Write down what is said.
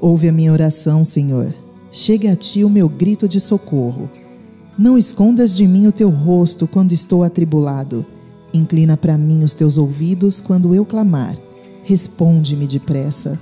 Ouve a minha oração, Senhor. Chegue a ti o meu grito de socorro. Não escondas de mim o teu rosto quando estou atribulado. Inclina para mim os teus ouvidos quando eu clamar. Responde-me depressa.